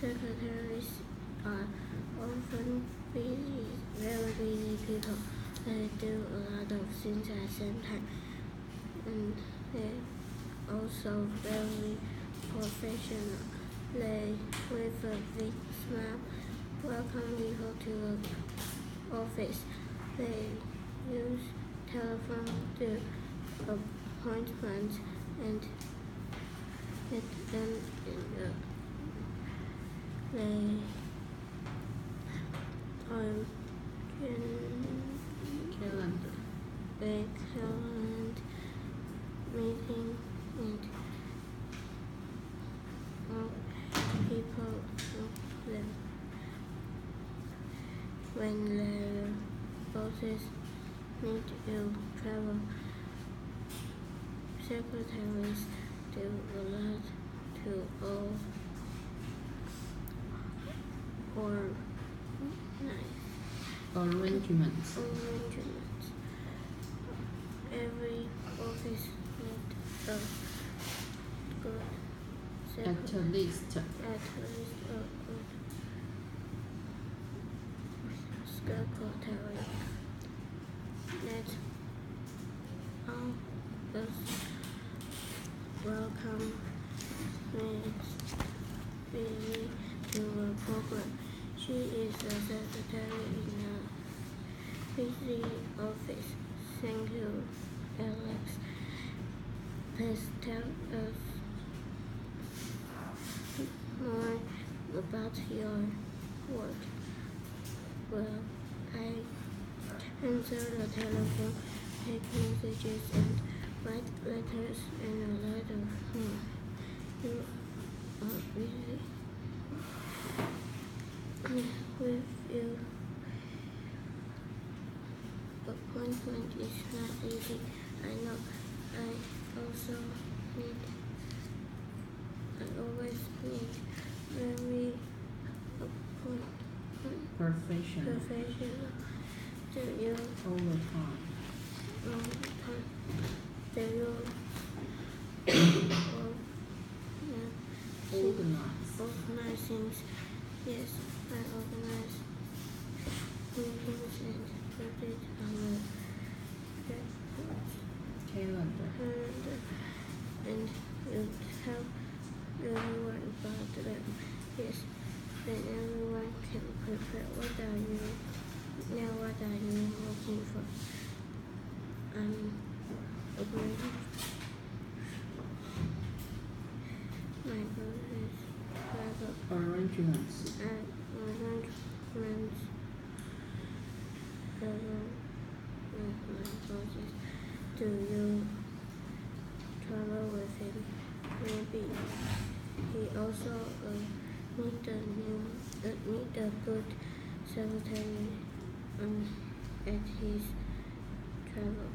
secretaries are often busy, very busy people. They do a lot of things at the same time. And they are also very professional. They, with a big smile, welcome people to the office. They use telephone to appointments and get them in the they are calendar. they calendar meeting and people them when their bosses need to travel. Secretaries do a lot to all or nice Arrangements. arrangements. Every office needs a good At least. At least a good secretary. Let all us welcome Miss Billy to the program. She is the secretary in a busy office. Thank you, Alex. Please tell us more about your work. Well, I answer the telephone, take messages, and write letters, and a lot of. You are busy with your appointment is not easy. I know. I also need. I always need very appointment Professional. professional. Do you All the time. all the time? Do you all yeah, Organize. organize things? Yes, I organize meetings and put it on the records. Calendar. calendar and you tell everyone about them. Yes, then everyone can prepare. What are you now? What are you looking for? I'm agreeing. My brother Arrangements. arrangements with my. Do you travel with him? Maybe. He also uh, need a new uh, need a good secretary um, at his travel.